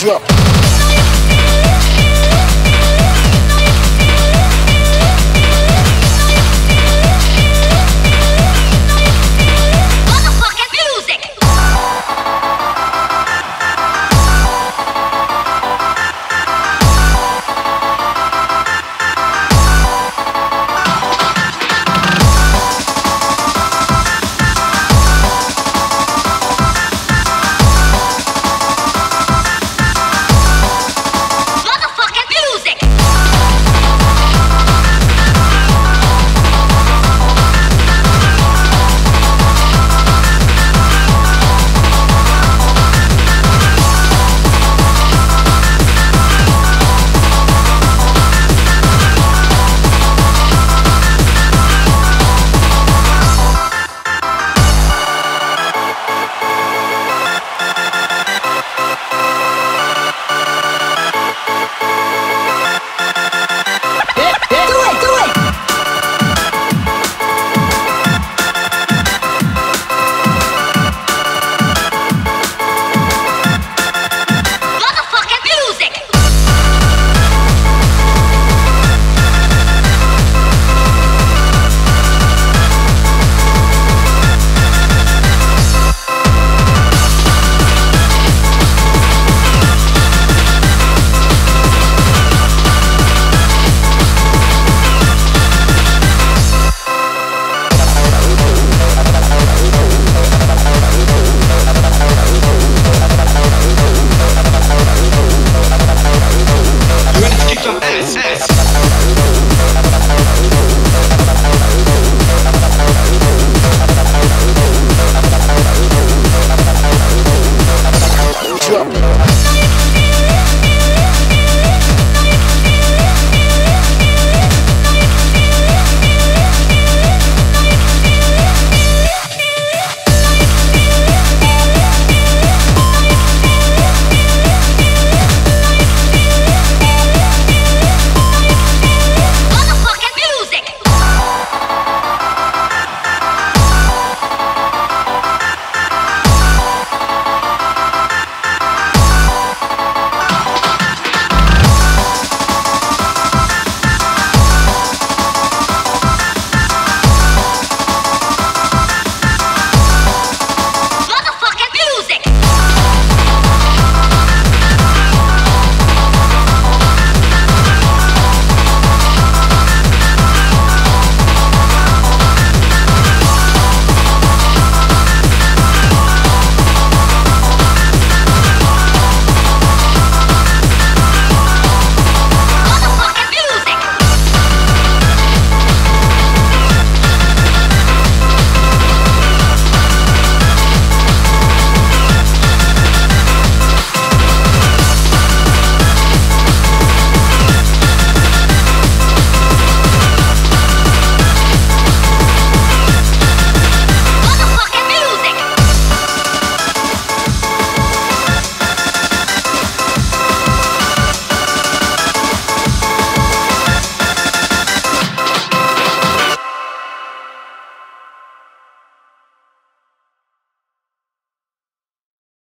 Yeah.